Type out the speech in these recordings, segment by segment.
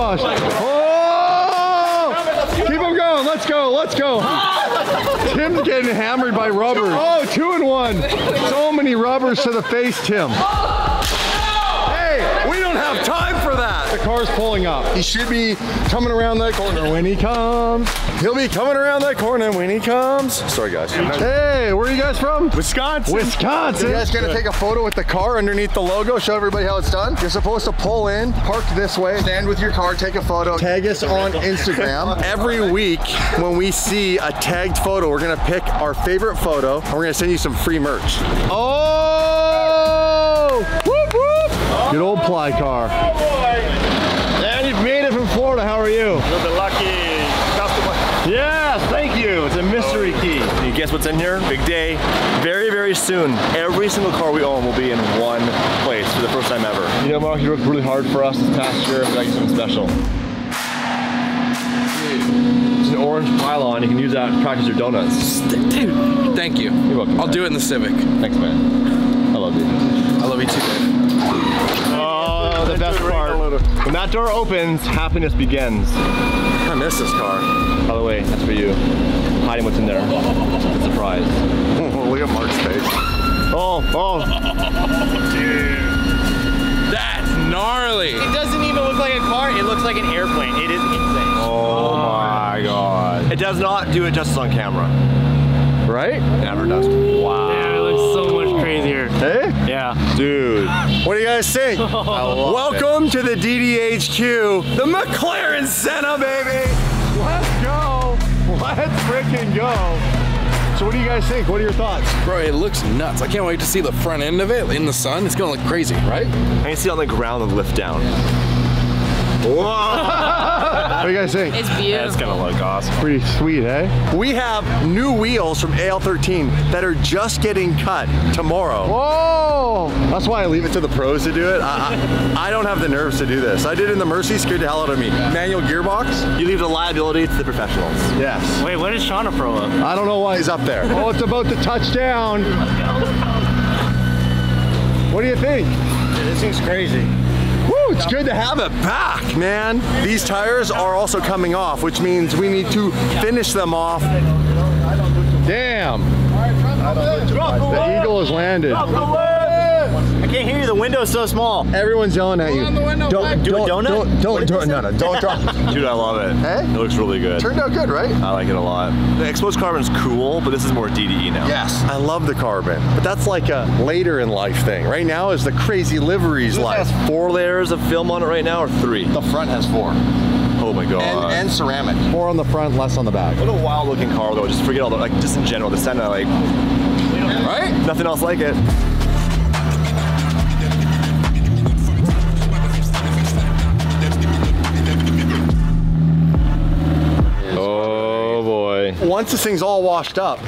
gosh. Oh! Keep him going. Let's go. Let's go. Tim's getting hammered by rubbers. Oh, two and one. So many rubbers to the face, Tim. Hey, we don't have time for that. The car's pulling up. He should be coming around that corner when he comes. He'll be coming around that corner when he comes. Sorry, guys. Hey, where are you guys from? Wisconsin. Wisconsin. You guys gonna take a photo with the car underneath the logo, show everybody how it's done? You're supposed to pull in, park this way, stand with your car, take a photo, tag us on Instagram. Every week when we see a tagged photo, we're gonna pick our favorite photo and we're gonna send you some free merch. Oh! Whoop, whoop. Good old ply car. And you've made it from Florida. How are you? You're the lucky customer. Yes, thank you. It's a mystery key. Can you guess what's in here? Big day. Very, very soon, every single car we own will be in one place for the first time ever. You know, Mark, you worked really hard for us this past year. I got you something special. It's an orange pylon. You can use that to practice your donuts. Dude, thank you. You're welcome. I'll do it in the Civic. Thanks, man. I love you. I love you too, Dave. When that door opens, happiness begins. I miss this car. By the way, that's for you. Hiding what's in there. It's a surprise. Look at Mark's face. Oh, oh. dude, That's gnarly. It doesn't even look like a car. It looks like an airplane. It is insane. Oh my god. It does not do it justice on camera. Right? Never does. Wow. Yeah, Hey? Yeah. Dude. What do you guys think? Welcome to the DDHQ, the McLaren Senna, baby. Let's go. Let's freaking go. So what do you guys think? What are your thoughts? Bro, it looks nuts. I can't wait to see the front end of it in the sun. It's gonna look crazy, right? I can see it on the ground and lift down. What do you guys think? It's beautiful. gonna look awesome. Pretty sweet, eh? We have new wheels from AL13 that are just getting cut tomorrow. Whoa! That's why I leave it to the pros to do it. I, I, I don't have the nerves to do this. I did in the Mercy, scared the hell out of me. Manual gearbox? You leave the liability to the professionals. Yes. Wait, what is Sean a pro of? I don't know why he's up there. Oh, it's about to touch down. What do you think? This thing's crazy. It's good to have it back, man. These tires are also coming off, which means we need to finish them off. Damn. The eagle has landed. I can't hear you. The window's so small. Everyone's yelling at you. Don't Do a don't don't don't don't no no don't drop. Dude, I love it. Hey? It looks really good. Turned out good, right? I like it a lot. The exposed carbon's cool, but this is more DDE now. Yes, I love the carbon, but that's like a later in life thing. Right now is the crazy liveries This life. has four layers of film on it right now, or three? The front has four, Oh my god. and, and ceramic. More on the front, less on the back. what a wild looking car though. Just forget all the like just in general, the Senna like Right? nothing else like it. Once this thing's all washed up,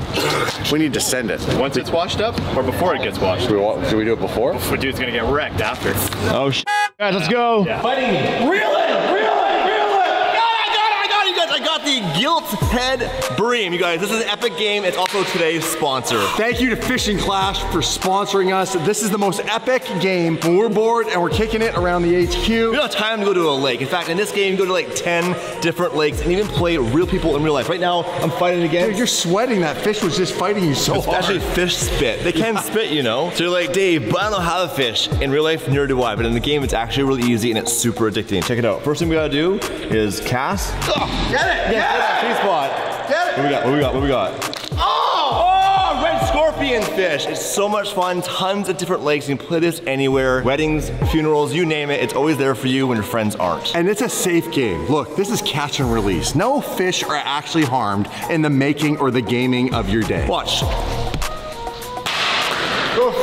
we need to send it. Once it's washed up or before it gets washed? Should we, wa- should we do it before? But dude's gonna get wrecked after. Oh, sh- guys, let's go. I got the Gilt Head Bream. You guys, this is an epic game. It's also today's sponsor. Thank you to Fishing Clash for sponsoring us. This is the most epic game when we're bored and we're kicking it around the We HQ. don't have time to go to a lake. In fact, in this game, you go to like 10 different lakes and even play real people in real life. Right now, I'm fighting against. Dude, you're sweating. That fish was just fighting you so It's hard. actually fish spit. They can spit, you know. So you're like, Dave, but I don't know how to fish. In real life, neither do I. But in the game, it's actually really easy and it's super addicting. Check it out. First thing we gotta do is cast. Oh, get it! Get that sweet spot. Get it! What we got? What we got? What we got? Oh! Oh, red scorpion fish. It's so much fun. Tons of different lakes. You can play this anywhere. Weddings, funerals, you name it. It's always there for you when your friends aren't. And it's a safe game. Look, this is catch and release. No fish are actually harmed in the making or the gaming of your day. Watch.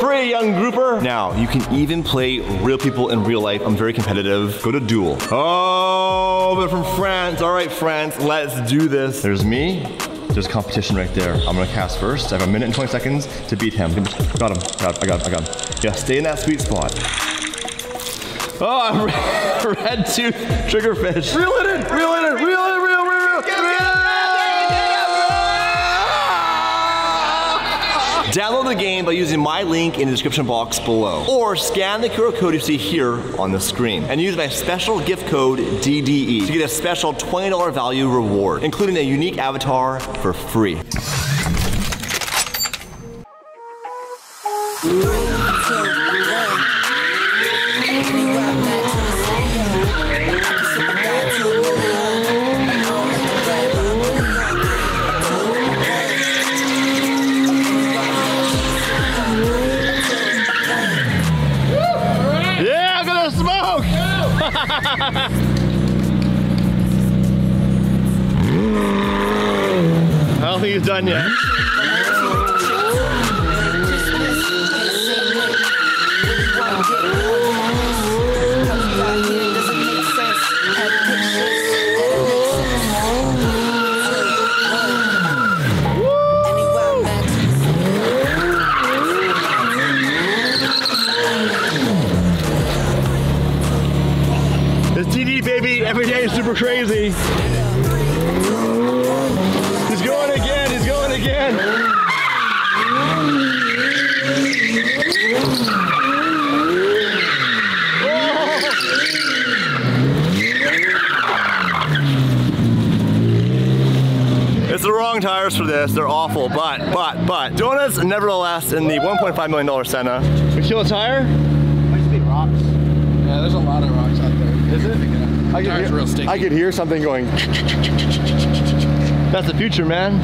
Go free, young grouper. Now, you can even play real people in real life. I'm very competitive. Go to Duel. Oh, but from France. All right, France, let's do this. There's me. There's competition right there. I'm gonna cast first. I have a minute and 20 seconds to beat him. Got him. Got, I got him. I got him. Yeah, stay in that sweet spot. Oh, I'm red, red tooth triggerfish. Reel in it in. Reel it in. Reel it in. Download the game by using my link in the description box below, or scan the QR code you see here on the screen, and use my special gift code DDE to get a special $20 value reward, including a unique avatar for free. Think done yet. $1.5 million Senna. We kill a tire? Yeah, there's a lot of rocks out there. Is it? Yeah. I could, Tire's hear, real sticky. I could hear something going. That's the future, man.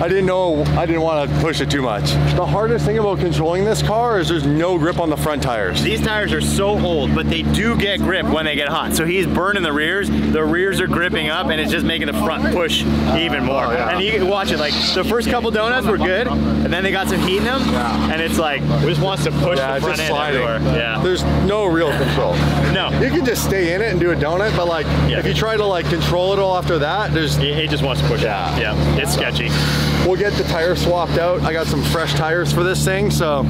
I didn't know, I didn't want to push it too much. The hardest thing about controlling this car is there's no grip on the front tires. These tires are so old, but they do get grip when they get hot. So he's burning the rears. The rears are gripping up, and it's just making the front push even more. Oh, yeah. And you can watch it. Like the first couple donuts were good, and then they got some heat in them, and it's like it just wants to push Yeah, the it's front just end sliding. everywhere. Yeah. There's no real control. No. You can just stay in it and do a donut, but like if you try to like control it all after that, there's It, it just wants to push Yeah. it. Yeah. It's sketchy. We'll get the tires swapped out. I got some fresh tires for this thing, so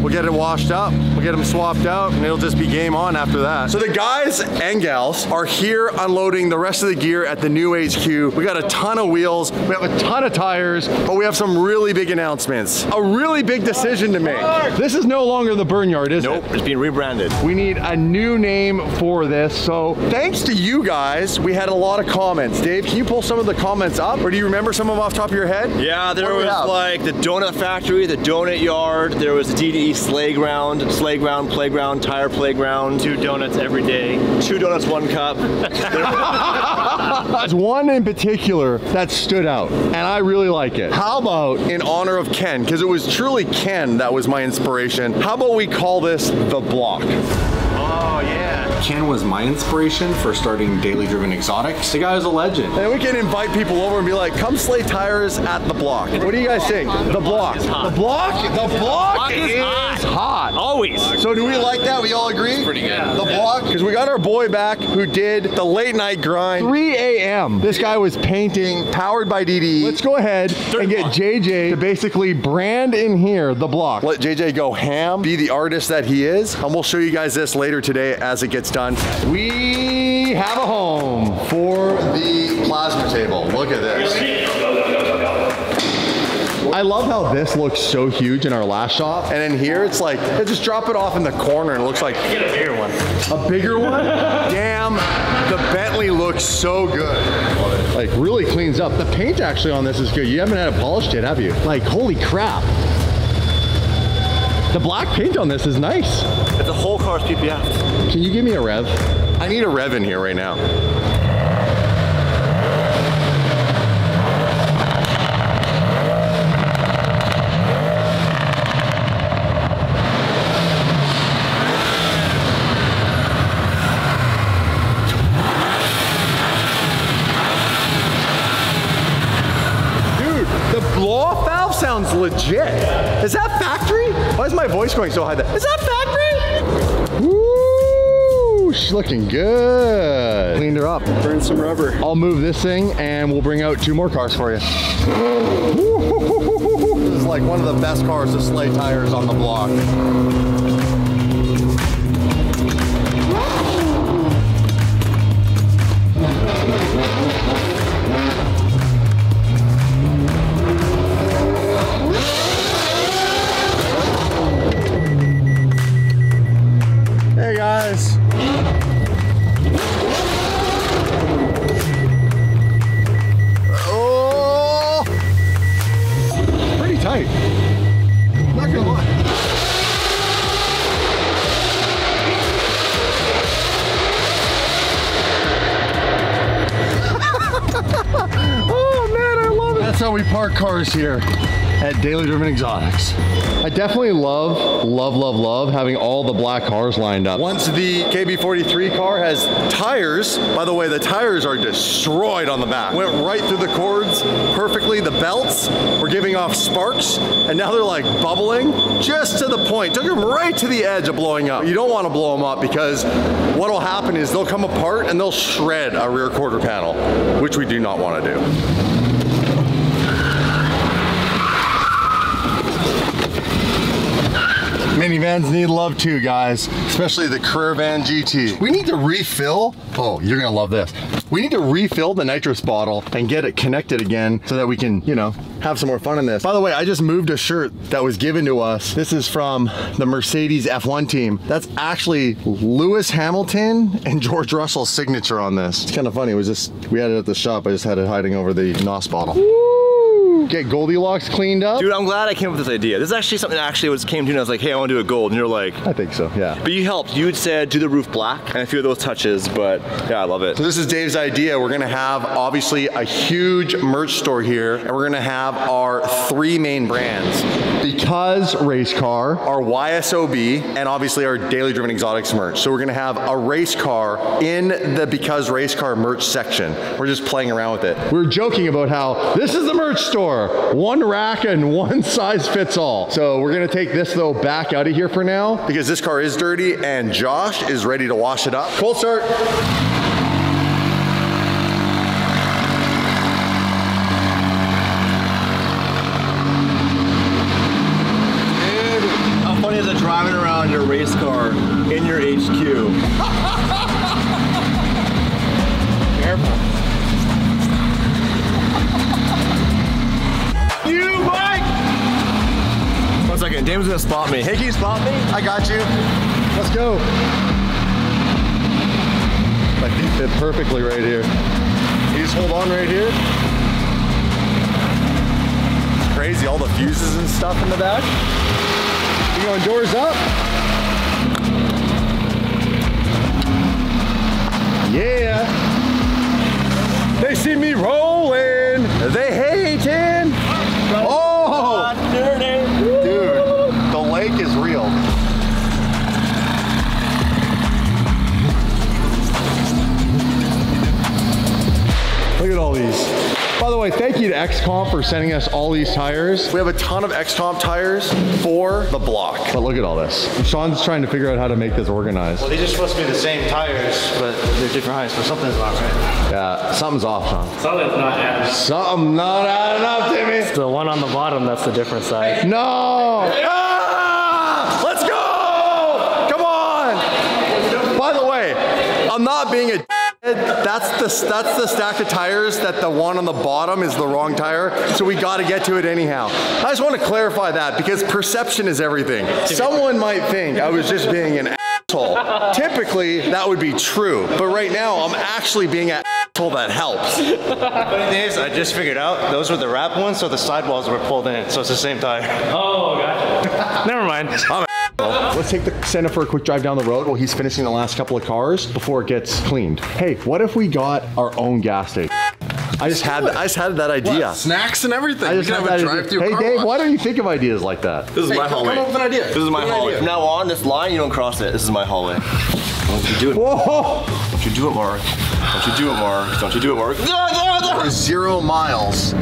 we'll get it washed up, we'll get them swapped out, and it'll just be game on after that. So the guys and gals are here unloading the rest of the gear at the new HQ. We got a ton of wheels, we have a ton of tires, but we have some really big announcements. A really big decision to make. This is no longer the burn yard, is Nope, it? it's being rebranded. We need a new name for this. So thanks to you guys, we had a lot of comments. Dave, can you pull some of the comments up? Or do you remember some of them off the top of your head? Yeah, there What was like the donut factory, the donut yard, there was the DDE sleigh ground, sleigh ground, playground, tire playground, Two donuts every day. two donuts, one cup. There's one in particular that stood out, and I really like it. How about, in honor of Ken, because it was truly Ken that was my inspiration, how about we call this the block? Oh yeah. Ken was my inspiration for starting Daily Driven Exotics. The guy was a legend. And we can invite people over and be like, come slay tires at the block. What do you guys think? The block. hot. The block? The block Block is is hot. hot. Always. So do we like that? We all agree? pretty good. The block? Because we got our boy back who did the late night grind. 3 a.m. This guy was painting, powered by DDE. Let's go ahead and get JJ to basically brand in here the block. Let JJ go ham, be the artist that he is, and we'll show you guys this later today as it gets done. We have a home for the plasma table. Look at this. I love how this looks so huge in our last shop. And in here, it's like, they just drop it off in the corner and it looks like Get a bigger one. a bigger one? Damn, the Bentley looks so good. Like really cleans up. The paint actually on this is good. You haven't had it polished yet, have you? Like, holy crap. The black paint on this is nice. It's a whole car's PPF. Can you give me a rev? I need a rev in here right now. Dude, the blow-off valve sounds legit. Voice going so high? There? Is that factory? Woo! She's looking good. Cleaned her up. Burn some rubber. I'll move this thing and we'll bring out two more cars for you. This is like one of the best cars to slay tires on the block. We park cars here at Daily Driven Exotics. I definitely love, love, love, love having all the black cars lined up. Once the KB43 car has tires, by the way, the tires are destroyed on the back. Went right through the cords perfectly. The belts were giving off sparks, and now they're like bubbling just to the point. Took them right to the edge of blowing up. You don't want to blow them up because what'll happen is they'll come apart and they'll shred a rear quarter panel, which we do not want to do. Minivans need love too, guys, especially the Caravan GT. We need to refill, oh, you're gonna love this. We need to refill the nitrous bottle and get it connected again so that we can, you know, have some more fun in this. By the way, I just moved a shirt that was given to us. This is from the Mercedes F1 team. That's actually Lewis Hamilton and George Russell's signature on this. It's kind of funny. It was just, we had it at the shop. I just had it hiding over the NOS bottle. Get Goldilocks cleaned up. Dude, I'm glad I came up with this idea. This is actually something that actually was came to me. and I was like, hey, I want to do a gold. And you're like, I think so, yeah. but you helped. You had said do the roof black and a few of those touches, but yeah, I love it. So this is Dave's idea. We're gonna have obviously a huge merch store here, and we're gonna have our three main brands. Because race car, our YSOB, and obviously our daily driven exotics merch. So we're gonna have a race car in the Because race car merch section. We're just playing around with it. We were joking about how this is the merch store. One rack and one size fits all. So we're gonna take this though back out of here for now because this car is dirty and Josh is ready to wash it up. Cold start. Spot me. Hey, can you spot me? I got you. Let's go. My feet fit perfectly right here. You just hold on right here. It's crazy, all the fuses and stuff in the back. You going doors up? Yeah. They see me rolling. They hate Oh, these. By the way, thank you to XComp for sending us all these tires. We have a ton of XComp tires for the block. But look at all this. Sean's trying to figure out how to make this organized. Well, these are supposed to be the same tires, but they're different heights, so something's not right. Yeah, something's off, Sean. Something's not adding. Something not adding up, Timmy. The one on the bottom, that's the different side. No! Ah! Let's go! Come on! By the way, I'm not being a that's the that's the stack of tires that the one on the bottom is the wrong tire, so we got to get to it anyhow. I just want to clarify that because perception is everything. Someone might think I was just being an asshole. Typically, that would be true, but right now I'm actually being an asshole that helps. Funny thing is, I just figured out those were the wrap ones, so the sidewalls were pulled in, so it's the same tire. Oh, gotcha. Never mind. Let's take the Senna for a quick drive down the road while he's finishing the last couple of cars before it gets cleaned. Hey, what if we got our own gas station? I just had I just had that idea. Snacks and everything. I We just can had have a drive-through Hey car Dave, wash. why don't you think of ideas like that? This is my come hallway. up with an idea. This is my Give hallway. idea. From now on, this line, you don't cross it. This is my hallway. Don't you do it. Whoa! Don't you do it, Mark. Don't you do it, Mark. Don't you do it, Mark. There was zero miles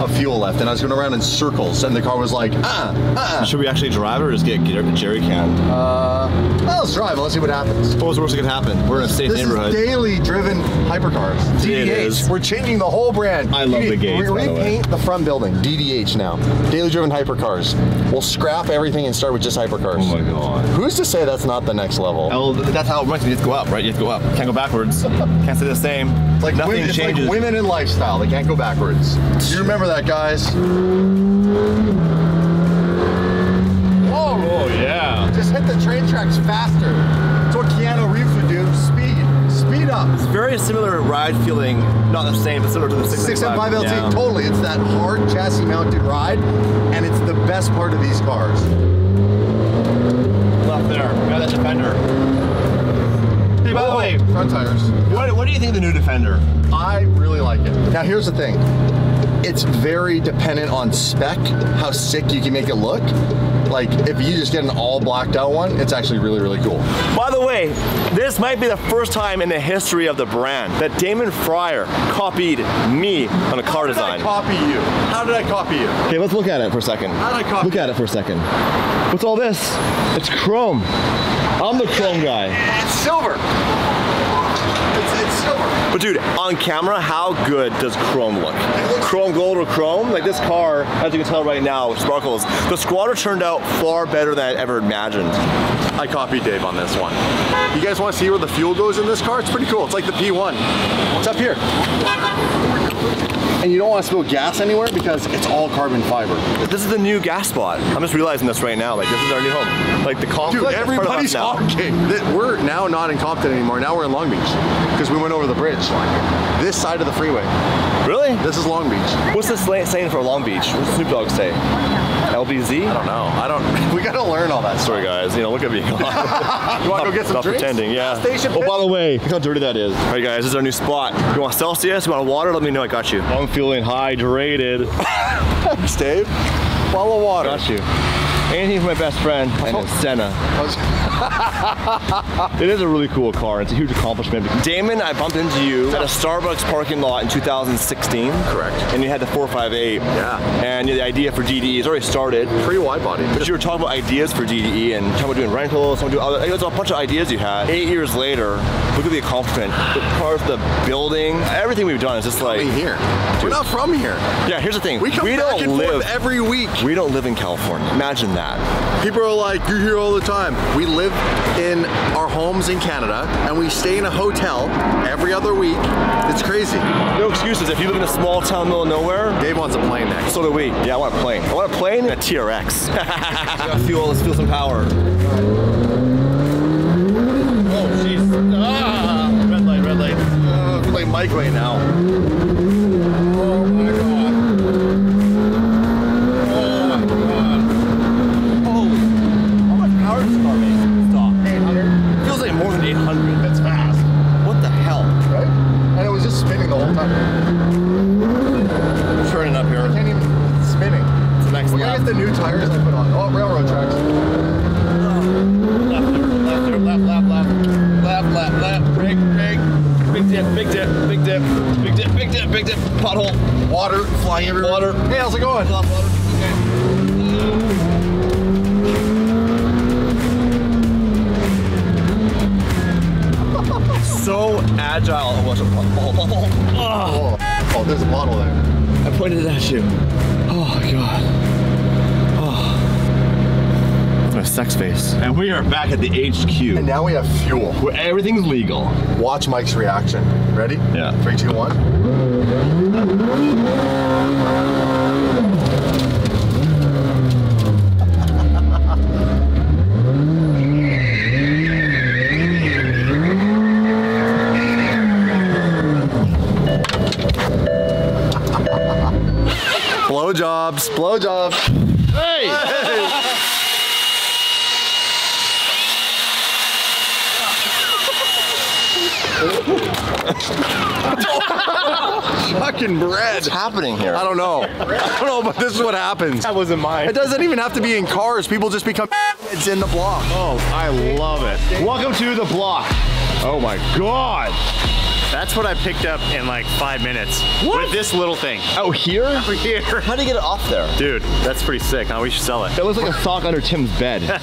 of fuel left, and I was going around in circles, and the car was like, ah, ah. Should we actually drive it or just get Jer- jerry canned? Uh, well, let's drive. Let's see what happens. What was the worst that could happen? We're in a safe This neighborhood. is daily driven hypercars. It DDH. is. We're changing the whole brand. I love the gates, We're by the repaint the front building. DDH now. Daily driven hypercars. We'll scrap everything and start with just hypercars. Oh my god. Who's to say that's not the next level? Well, that's how it works. You have to go up, right? You have to go up. Can't go backwards. Can't stay the same. Like nothing women, it's changes. like women in lifestyle. They can't go backwards. You remember that, guys? Whoa! Oh yeah. Just hit the train tracks faster. That's what Keanu Reeves would do. Speed. Speed up. It's very similar ride feeling. Not the same, but similar to the 675 LT, Yeah. totally. It's that hard chassis mounted ride, and it's the best part of these cars. Left there. Got that Defender. Hey, by the oh, way, front tires. what, what do you think of the new Defender? I really like it. Now, here's the thing it's very dependent on spec, how sick you can make it look. Like if you just get an all blacked out one, it's actually really, really cool. By the way, this might be the first time in the history of the brand that Damon Fryer copied me on a car design. copy you? How did I copy you? Okay, let's look at it for a second. How did I copy Look at it for a second. What's all this? It's chrome. I'm the chrome guy. It's silver. But dude, on camera, how good does chrome look? Chrome gold or chrome? Like this car, as you can tell right now, sparkles. The squatter turned out far better than I ever imagined. I copied Dave on this one. You guys want to see where the fuel goes in this car? It's pretty cool. It's like the P1. It's up here. And you don't want to spill gas anywhere because it's all carbon fiber. This is the new gas spot. I'm just realizing this right now. Like this is our new home. Like the conflict. Dude, everybody's honking. We're now not in Compton anymore. Now we're in Long Beach because we went over the bridge. This side of the freeway. Really? This is Long Beach. What's this saying for Long Beach? What's Snoop Dogg say? LBC? I don't know. I don't. We gotta learn all that Sorry guys, you know, look at me. You want to go get some Not drinks? pretending, yeah. Station oh, by the way, look how dirty that is. All right, guys, this is our new spot. You want Celsius? You want water? Let me know. I got you. I'm feeling hydrated. Thanks, Dave. Bottle of water. got you. Anything for my best friend and then Senna. It is a really cool car. It's a huge accomplishment. Damon, I bumped into you at a Starbucks parking lot in 2016. Correct. And you had the 458. Yeah. And the idea for DDE has already started. Pretty wide body. But you were talking about ideas for DDE and talking about doing rentals, talking about doing other, there's a bunch of ideas you had. Eight years later, look at the accomplishment. The part of the building, everything we've done is just like, here. We're not from here. yeah, here's the thing. We come back don't and live, forth every week. we don't live in California. Imagine that. People are like, you're here all the time. We live in our homes in Canada and we stay in a hotel every other week. It's crazy. No excuses. If you live in a small town, middle of nowhere, Dave wants a plane next. so do we. Yeah, I want a plane. I want a plane and a TRX. Fuel. Let's feel some power. Oh, jeez. Ah, red light, red light. Uh, I feel like Mike right now. Oh my god. Oh my god. Holy. How much power does this car make? Stop. 800? Feels like more than 800. That's fast, What the hell? right? And it was just spinning the whole time. Turning up I here. can't even spinning. It's the next We gotta get the new tires I put on. Oh, railroad tracks. Left there, left there, left, left, left. Left, Brake, brake. Big dip, big dip, big dip. Big dip, big dip, big dip. Pothole. Water flying everywhere. Water. Hey, how's it going? Water. So agile. Oh, Oh, oh, there's a bottle there. I pointed it at you. Sex face. And we are back at the HQ. And now we have fuel. where everything's legal. Watch Mike's reaction. Ready? Yeah. Three, two, one. Blowjobs, blowjobs. Hey! Fucking bread. What's happening here? I don't know. I don't know, but this is what happens. That wasn't mine. It doesn't even have to be in cars. People just become it's in the block. Oh, I love it. Welcome to the block. Oh my god. That's what I picked up in like five minutes with this little thing. Oh, here? Over here. How do you get it off there? Dude, that's pretty sick, huh? We should sell it. It looks like a sock under Tim's bed.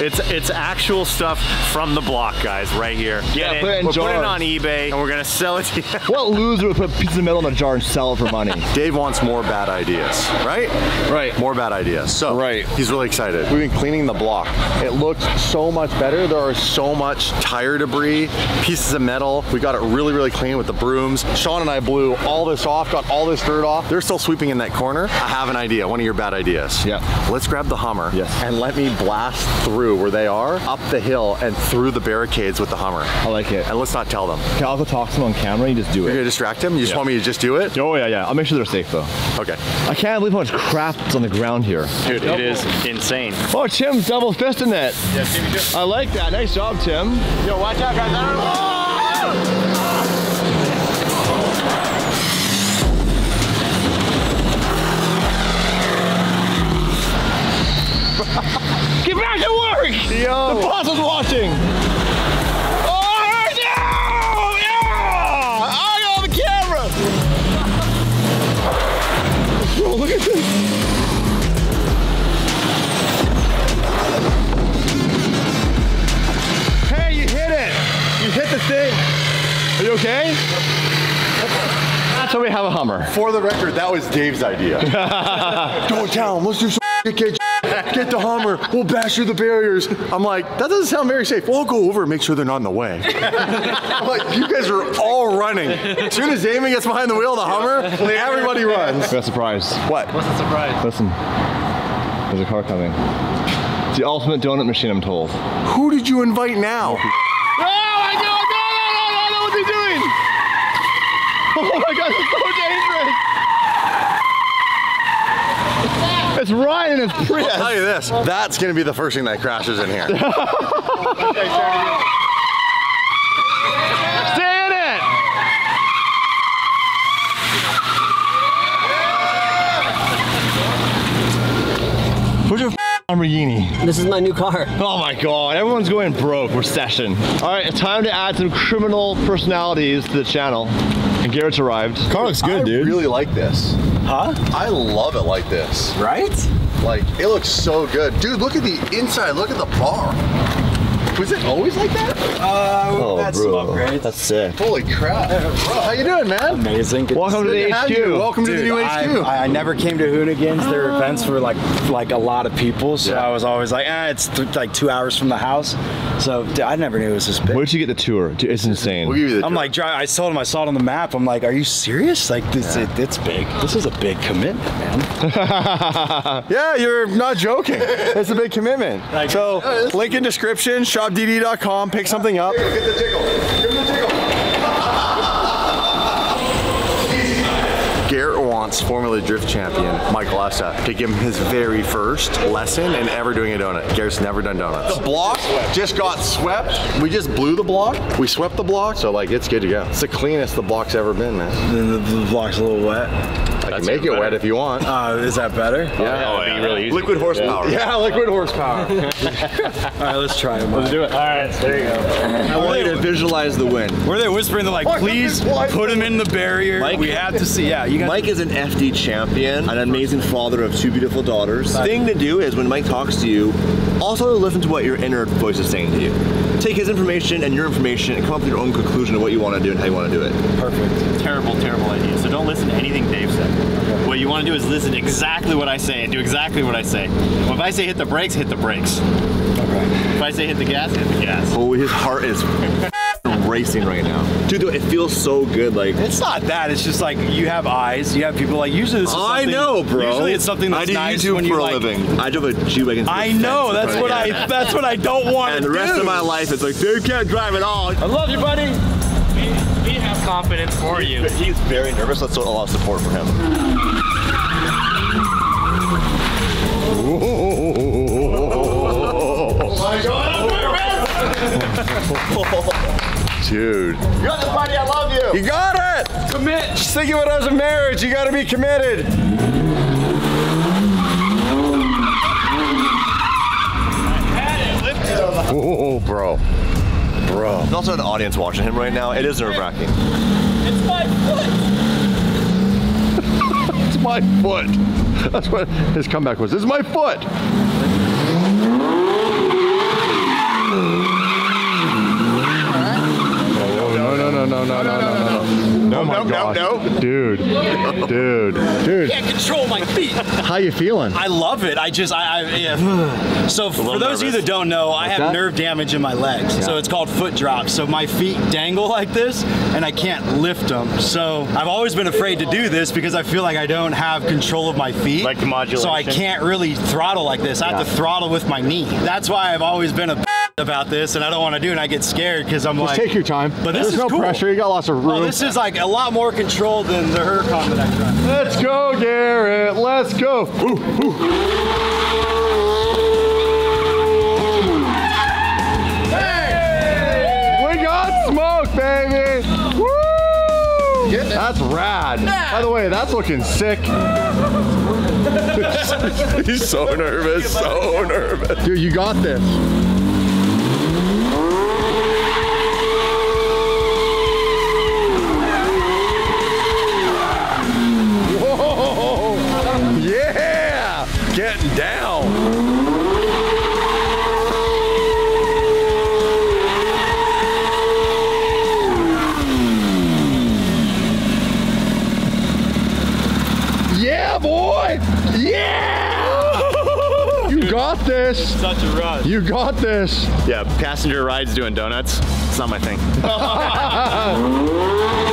It's it's actual stuff from the block, guys, right here. Get Yeah, it. put it in we're putting it on eBay and we're gonna sell it to you. what loser would put pieces of metal in a jar and sell it for money? Dave wants more bad ideas, right? Right. More bad ideas. So Right. he's really excited. We've been cleaning the block. It looks so much better. There are so much tire debris, pieces of metal. We got it really, really clean with the brooms. Sean and I blew all this off, got all this dirt off. They're still sweeping in that corner. I have an idea, one of your bad ideas. Yeah. Let's grab the Hummer Yes. and let me blast through where they are, up the hill and through the barricades with the Hummer. I like it. And let's not tell them. Okay, I'll go talk to them on camera. You just do it. You're gonna distract them? You just Yeah. want me to just do it? Oh yeah, yeah. I'll make sure they're safe though. Okay. I can't believe how much crap is on the ground here. Dude, it is insane. Oh, Tim's double fisting it. I like that. Nice job, Tim. Yo, watch out, guys. back at work! The boss is watching! Oh, no! I got the camera! Look at this! Hey, you hit it! You hit the thing! Are you okay? That's why we have a Hummer. For the record, that was Dave's idea. Go down, let's do some get, get the Hummer, we'll bash through the barriers. I'm like, that doesn't sound very safe. We'll go over and make sure they're not in the way. I'm like, you guys are all running. As soon as Damon gets behind the wheel of the Hummer, everybody runs. Got a surprise. What? What's the surprise? Listen, there's a car coming. It's the ultimate donut machine, I'm told. Who did you invite now? Oh, I know, no, no, no, no, I know what they're doing. Oh my God, it's so. It's Ryan and it's Prius. I'll tell you this, that's gonna be the first thing that crashes in here. Stay in it. Where's your Lamborghini? This is my new car. Oh my god, everyone's going broke. We're session. All right, it's time to add some criminal personalities to the channel. And Garrett's arrived. Car looks good, I dude. I really like this. Huh? I love it like this. Right? Like, it looks so good. Dude, look at the inside, look at the bar. Was it always like that? Uh, Oh, that's some upgrades. That's sick. Holy crap. Bro, how you doing, man? amazing. Good Welcome to Good the to HQ. you. Welcome to the new I, HQ. I, I never came to Hoonigans. Their events were like like a lot of people, so Yeah. I was always like, eh, it's th- like two hours from the house. So I never knew it was this big. Where'd you get the tour? It's insane. We'll give you the I'm like, dri- I told him I saw it on the map. I'm like, are you serious? Like, this, it, it's big. This is a big commitment, man. Yeah, you're not joking. it's a big commitment. So, link in description, shopdde.com, pick something up. Get the tickle. Give him the tickle. Garrett wants Formula Drift champion Michael Essa to give him his very first lesson in ever doing a donut. Garrett's never done donuts. The block just got swept. We just blew the block. We swept the block, so like it's good to go. It's the cleanest the block's ever been, man. the, the, the block's a little wet. I can make it wet if you want. Uh, is that better? yeah. Oh, yeah. really easy. Liquid horsepower. Yeah, liquid horsepower. All right, let's try them. Let's do it. All right, there you go. I want you to visualize the win. Were they whispering? They're like, please put him in the barrier. Mike- we have to see. Yeah, you guys. Mike is an FD champion, an amazing father of two beautiful daughters. thing to do is when Mike talks to you, also listen to what your inner voice is saying to you. Take his information and your information and come up with your own conclusion of what you want to do and how you want to do it. Perfect. Terrible, terrible idea. So don't listen to anything Dave said. What you want to do is listen to exactly what I say and do exactly what I say. Well, if I say hit the brakes, hit the brakes. If I say hit the gas, hit the gas. Oh, his heart is racing right now. Dude, it feels so good. Like, It's not that. It's just like you have eyes. You have people like usually this is I something- know, bro. Usually it's something that's I do nice YouTube when you for a like, living. I drove a G-Wagon. through I the know. fence That's in what front I. of That's what I don't want And to the rest do. of my life, it's like, Dave can't drive at all. I love you, buddy. We, we have confidence for you. He's very nervous. Let's show a lot of support for him. Dude. You got this, buddy. I love you. You got it! Commit! Just think of it as a marriage. You gotta be committed. Oh, bro. Bro. There's also an audience watching him right now. It is nerve wracking. It's my foot. It's my foot. That's what his comeback was. This is my foot. No, no, no, no, no, no, no, Oh no, no. Oh my no, gosh. no. Dude. Dude. Dude. I can't control my feet. How you feeling? I love it. I just, I, I yeah. So for those of you that don't know, I have that? nerve damage in my legs. So it's called foot drop. So my feet dangle like this, and I can't lift them. So I've always been afraid to do this because I feel like I don't have control of my feet. Like modulation. So I can't really throttle like this. I have to throttle with my knee. That's why I've always been a about this, and I don't want to do it. And I get scared because I'm Just like, take your time. But this There's is no cool. pressure. You got lots of oh, room. Oh, this is like a lot more control than the Huracan that I drive. Let's go, Garrett. Let's go. Ooh, ooh. We got smoke, baby. Woo! That's rad. By the way, that's looking sick. He's so nervous, so nervous. Dude, you got this. down. Yeah, boy! Yeah! you got this! Such a rush. You got this! Yeah, passenger rides doing donuts. It's not my thing.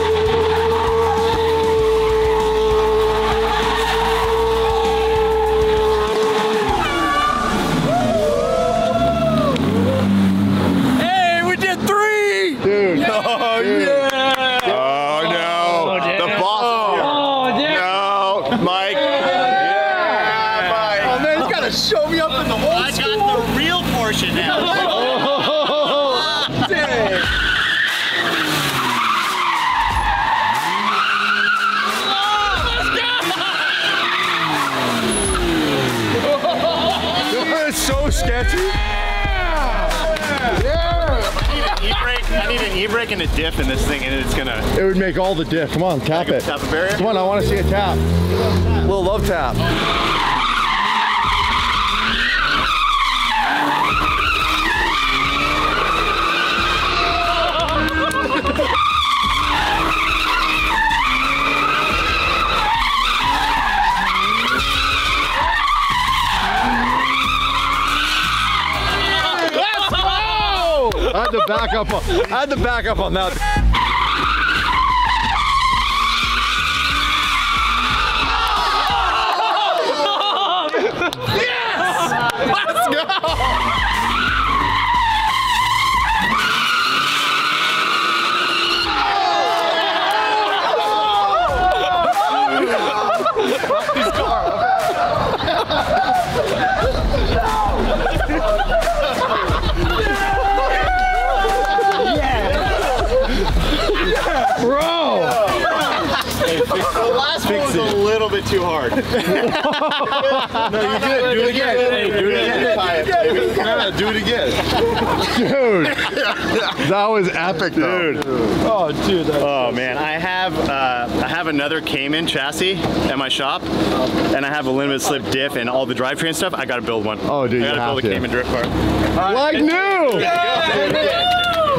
make all the diff. Come on, tap it. Tap a barrier? Come on, I want to see a tap. Little love tap. I had to back up. On, I had to back up on that. Let's go! A too hard. No, you did. Do it again. do it again. Yeah, do it again. Dude, that was epic, though. Oh, dude. That, Oh man, I have uh, I have another Cayman chassis at my shop, and I have a limited slip diff and all the drivetrain stuff. I gotta build one. Oh, dude, I you gotta build have a to. Cayman drift car. Like new.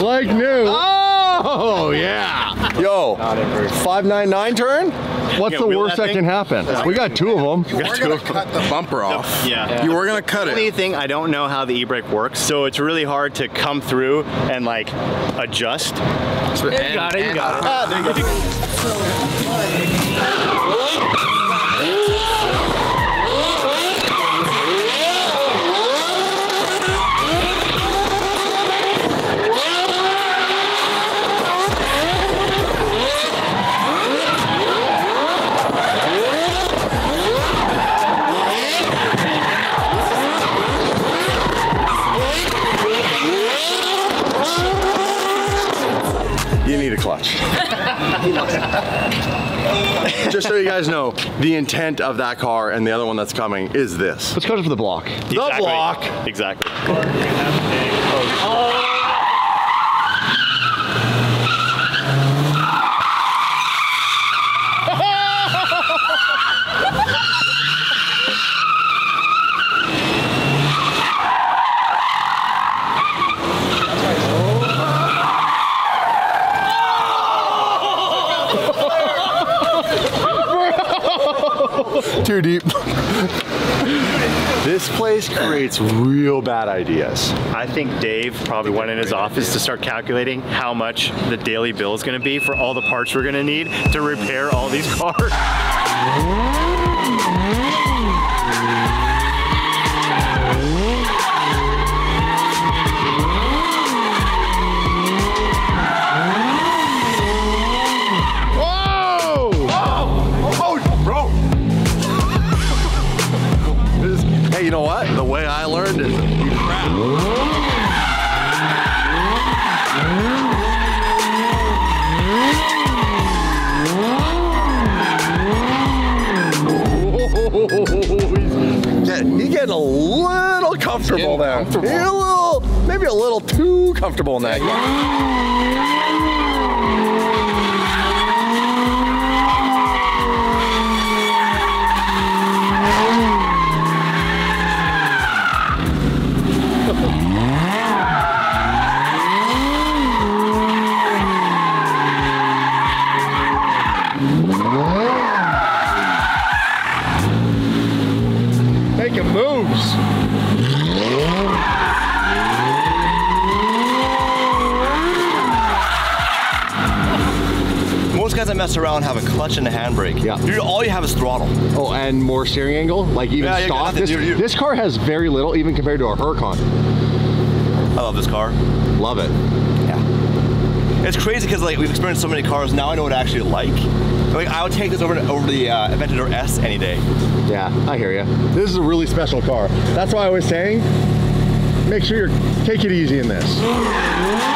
Like new. Oh, yeah. Yo, 599 turn? What's Yeah, the worst that that can thing. happen? We got two of them. You were gonna cut the bumper off. Yeah. You were gonna cut The only it. thing I don't know how the e-brake works, so it's really hard to come through and like adjust. You got it, you got it. Ah, you Just so you guys know, the intent of that car and the other one that's coming is this. Let's go for the block. The block. Exactly. Too deep. this place creates real bad ideas. I think Dave probably went in his office to start calculating how much the daily bill is going to be for all the parts we're going to need to repair all these cars. You're a little, maybe a little too comfortable in that. Most clutch and a handbrake. Yeah. Dude, all you have is throttle. Oh, and more steering angle, like even Yeah, you got stock. nothing. This, You- you- this car has very little, even compared to a Huracan. I love this car. Love it. Yeah. It's crazy because like we've experienced so many cars. Now I know what I actually like. Like I would take this over over the uh, Aventador S any day. Yeah, I hear you. This is a really special car. That's why I was saying, make sure you take it easy in this.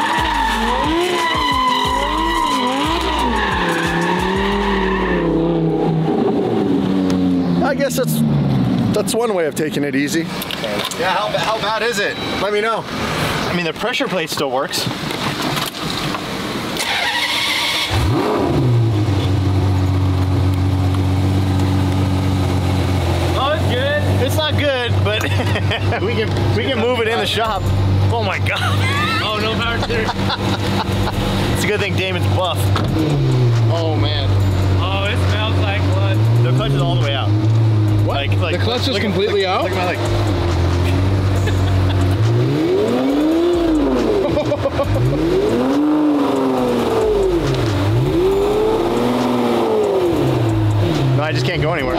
I guess that's that's one way of taking it easy. Yeah, how, how bad is it? Let me know. I mean, the pressure plate still works. Oh, it's good. It's not good, but we can we can move it in the shop. Oh my god. Oh, no power steering. It's a good thing Damon's buff. Oh man. Oh, it smells like blood. The clutch is all the way out. Like, like, The clutch look at- completely out? Look at my leg. No, I just can't go anywhere.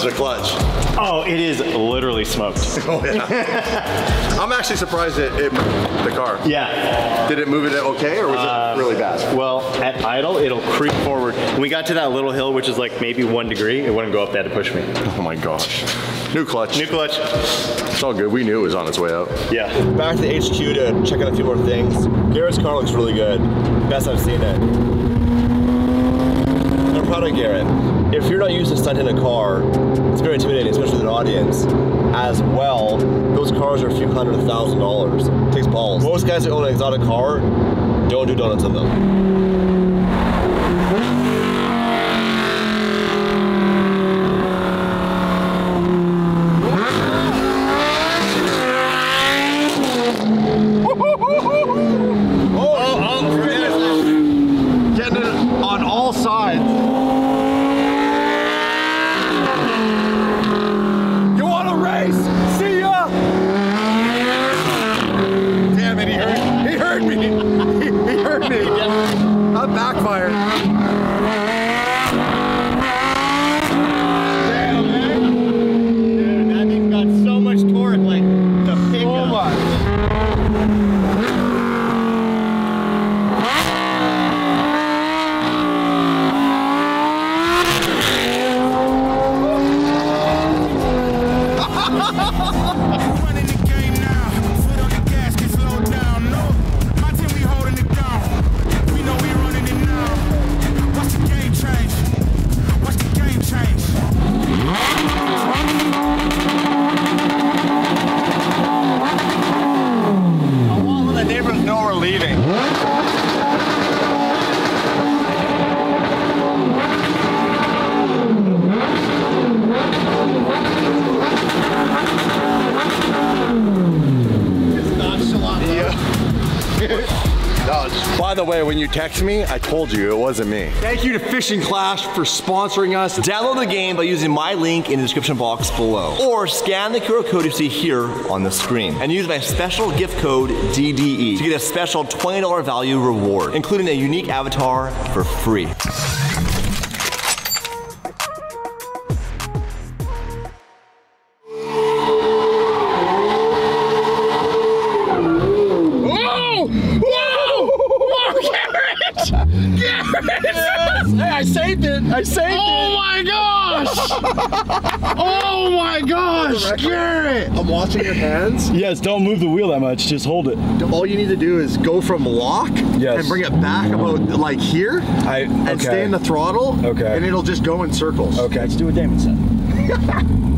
How's the clutch? Oh, it is literally smoked. Oh yeah. I'm actually surprised it, it moved the car. Yeah. Did it move it okay or was it uh, really bad? Well, at idle, it'll creep forward. When we got to that little hill, which is like maybe one degree, it wouldn't go up. that to push me. Oh my gosh. New clutch. New clutch. It's all good. We knew it was on its way out. Yeah. Back to the HQ to check out a few more things. Garrett's car looks really good. Best I've seen it. I'm proud of Garrett. If you're not used to stunting a car, it's very intimidating, especially with an audience. As well, those cars are a few hundred thousand dollars. It takes balls. Most guys that own an exotic car don't do donuts in them. You text me, I told you it wasn't me. Thank you to Fishing Clash for sponsoring us. Download the game by using my link in the description box below. Or scan the QR code you see here on the screen. And use my special gift code DDE to get a special $20 value reward, including a unique avatar for free. Gosh! Garrett! I'm watching your hands. Yes, don't move the wheel that much. Just hold it. All you need to do is go from lock Yes. and bring it back about like here I and okay. stay in the throttle. Okay. And it'll just go in circles. Okay, let's do what Damon said.